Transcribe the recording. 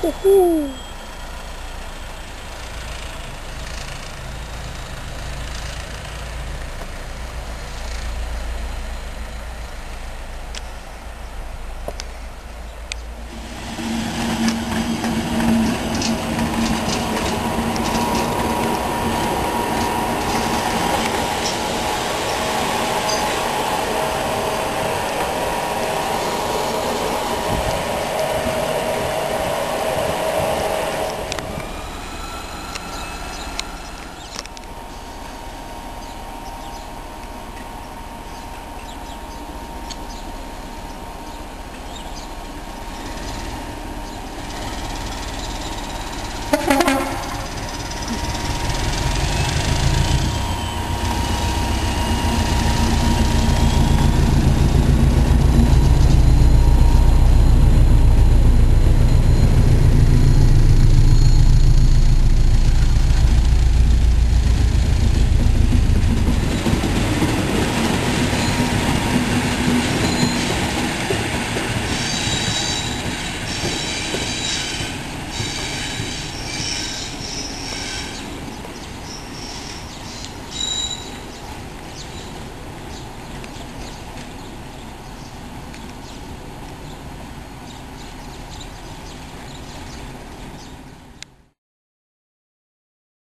ほほう